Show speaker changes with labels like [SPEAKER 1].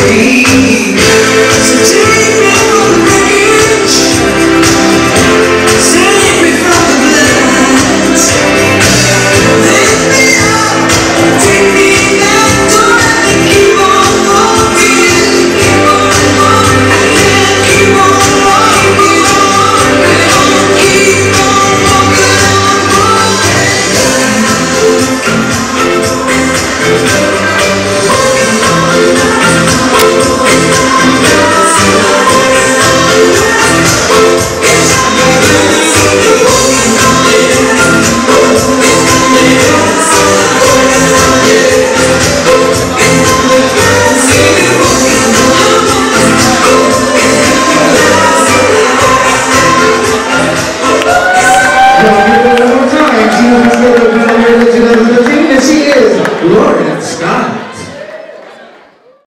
[SPEAKER 1] day.